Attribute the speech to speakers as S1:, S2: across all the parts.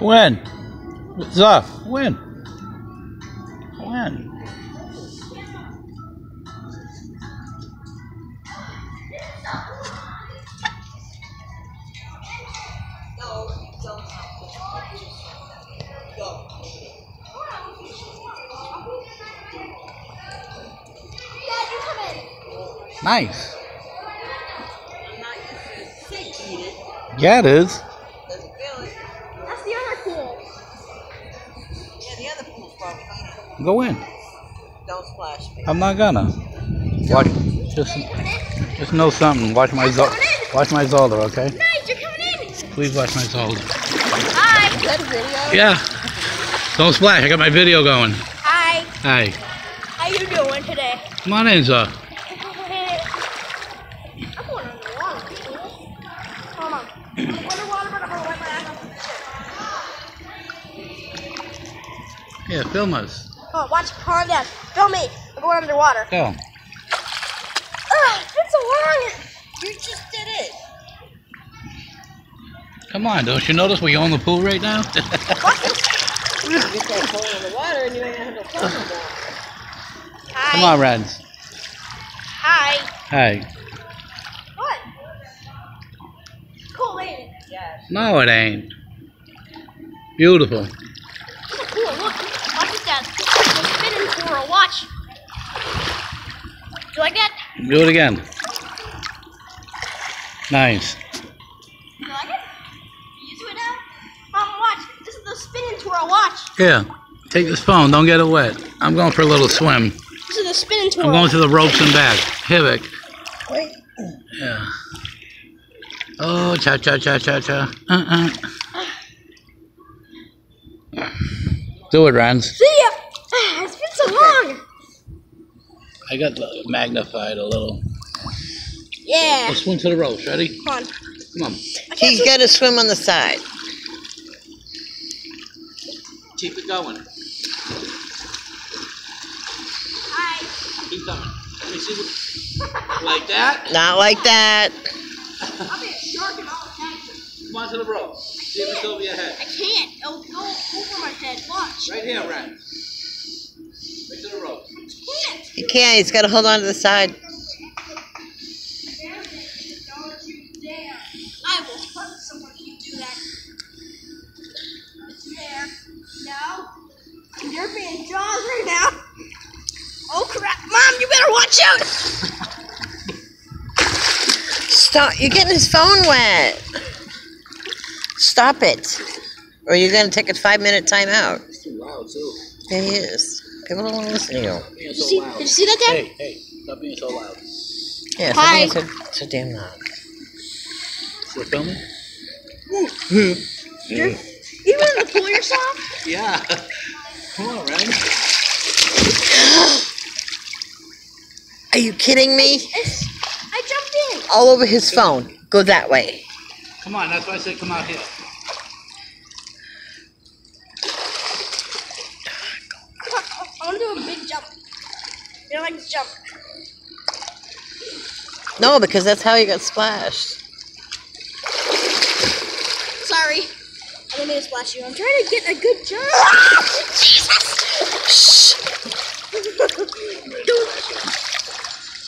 S1: When? Zuff, when? When?
S2: Dad, you come in.
S1: Nice.
S3: I'm not used to it. Say eat it.
S1: Yeah, it is. Go in.
S3: Don't splash me.
S1: I'm not gonna. Watch. Just, just know something. Watch my Zol. Watch my Zolder, okay?
S2: Nice, you're coming in.
S1: Please watch my Zolder.
S2: Hi. Is that a video?
S1: Yeah. Don't splash. I got my video going.
S2: Hi.
S1: Hi.
S2: How you doing today?
S1: Come on in, Zuff.
S2: I'm going underwater. people. I'm underwater, I'm gonna my ass off with uh, the shit.
S1: Yeah, film us.
S2: Oh, watch, calm down. Film me. I'm going underwater.
S1: Go.
S2: Ugh, it's so long.
S3: You just did it.
S1: Come on, don't you notice we own the pool right now?
S3: You get that phone in the water and you ain't have no phone.
S2: Hi.
S1: Come on, Reds.
S2: Hi.
S1: Hey.
S2: What? Cool, ain't it?
S3: Yes.
S1: No, it ain't. Beautiful.
S2: Look, cool, look. Watch this, Dad. It's spinning for a watch. Do you like that?
S1: Do it again. Nice.
S2: You like it? You used to it now? Mom, watch. This is the spinning twirl watch.
S1: Here, take this phone. Don't get it wet. I'm going for a little swim.
S2: This is the spinning twirl.
S1: I'm going to the ropes and back. Hivik.
S3: Wait.
S1: Yeah. Oh, cha cha cha cha cha. Uh uh. Do it, Rans.
S2: See ya. It's been so long.
S1: I got magnified a little.
S2: Yeah.
S1: Let's swim to the ropes. Ready?
S2: Come on.
S1: Come on.
S2: I can't
S3: He's
S2: swim.
S3: got to swim on the side.
S1: Keep it going.
S2: Hi.
S1: Keep going. Let me see what. Like that?
S3: Not like that.
S2: I'll be a shark and all the time.
S1: Come on to the ropes. See if it's over your head.
S2: I can't. It'll go over my head. Watch.
S1: Right here, Ren.
S2: I can't.
S3: He can't. He's got to hold on to the side.
S2: Don't you dare. I will hurt someone if you do that. There. No. You're being Jaws right now. Oh crap. Mom, you better watch out.
S3: Stop. You're getting his phone wet. Stop it. Or you're going to take a five minute timeout.
S1: It's too loud, too.
S3: Yeah, he is. People don't want to listen to you.
S1: Being
S2: Did you see, did you see that, Dad?
S1: Hey, hey, stop being so loud.
S3: Yeah,
S2: Hi.
S3: something so, so damn loud.
S1: We're filming?
S2: You're, you want to pull yourself?
S1: Yeah. Come on, Ren.
S3: Are you kidding me?
S2: It's, I jumped in.
S3: All over his phone. Go that way.
S1: Come on, that's why I said come out here.
S2: Come on, I want to do a big jump. You don't like to jump.
S3: No, because that's how you got splashed.
S2: Sorry. I didn't mean to splash you. I'm trying to get a good jump.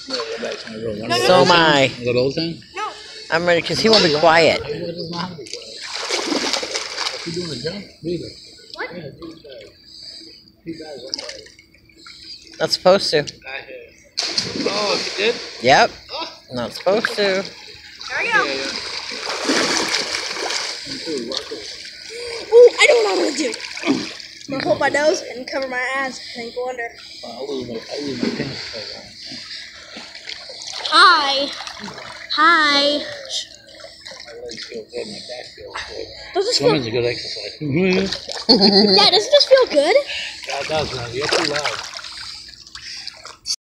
S1: No,
S3: So am I.
S1: Is that old time?
S2: No.
S3: I'm ready because he won't be quiet.
S1: He doesn't know how to be quiet. What's he doing, a jump?
S2: What?
S1: Yeah, do that. He does, okay.
S3: Not supposed to.
S1: I hear. Oh, he did?
S3: Yep.
S1: Oh.
S3: Not supposed to.
S2: There we
S1: Yeah,
S2: go.
S1: yeah. One, two.
S2: Ooh, I know what I'm gonna do. I'm gonna hold my nose and cover my ass and go under.
S1: I'll lose my, I'll lose my pants. if I don't.
S2: Hi. Hi.
S1: My legs feel good, my back feels good.
S2: Does this feel?
S1: Swimming's a good exercise. yeah,
S2: Yeah, doesn't this feel good?
S1: it does, man. You're too loud.